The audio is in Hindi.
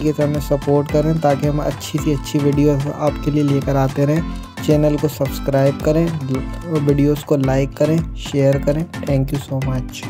के हमें सपोर्ट करें ताकि हम अच्छी सी अच्छी वीडियो आपके लिए लेकर आते रहें। चैनल को सब्सक्राइब करें वीडियोस को लाइक करें शेयर करें। Thank you so much